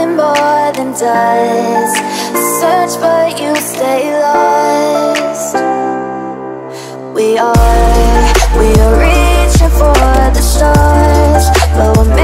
nothing more than dust. Search but you stay lost. We are, we are reaching for the stars But we're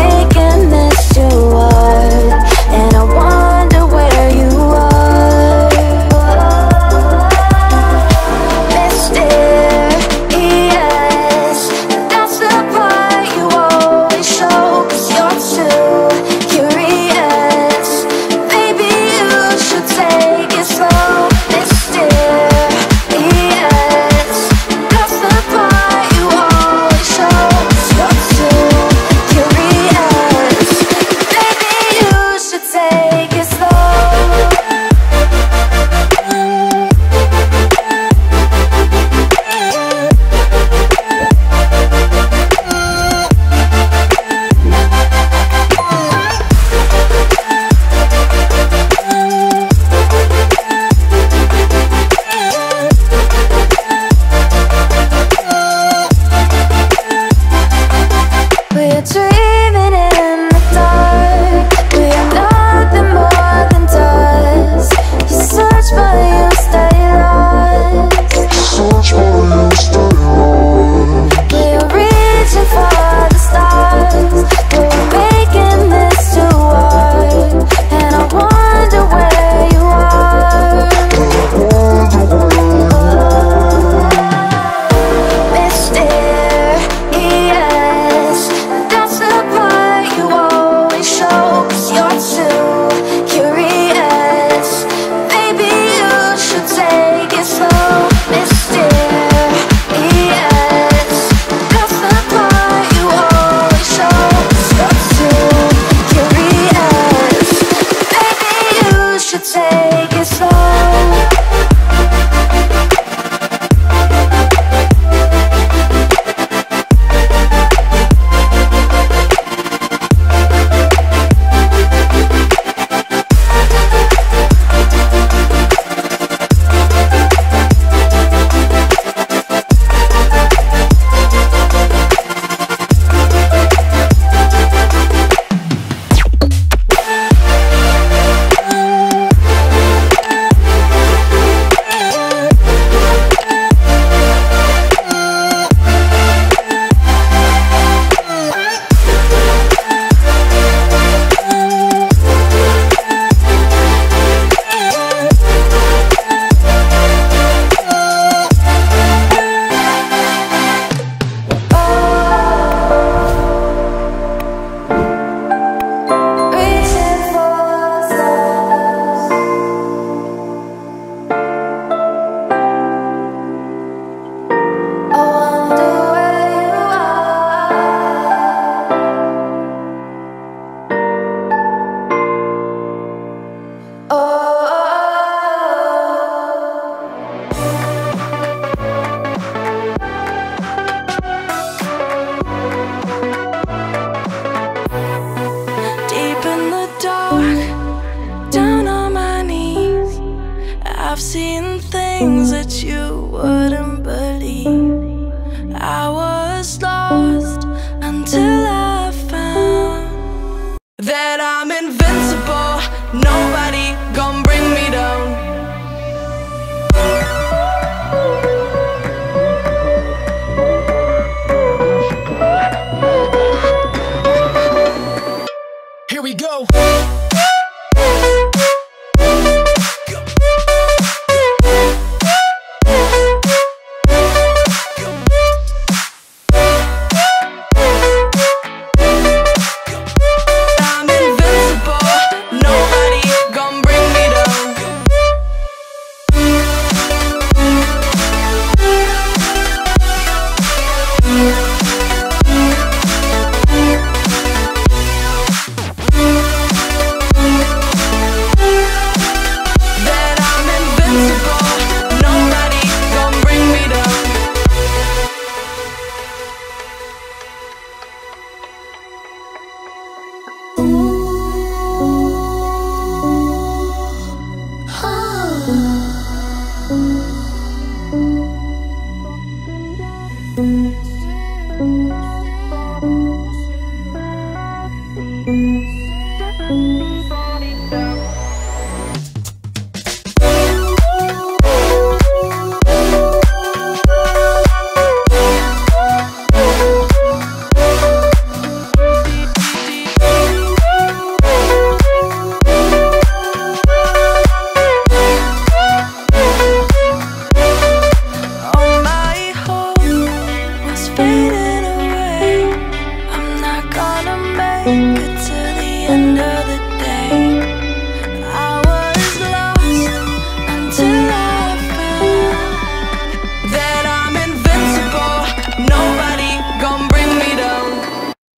invincible. Nobody gonna bring me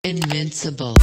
Invincible.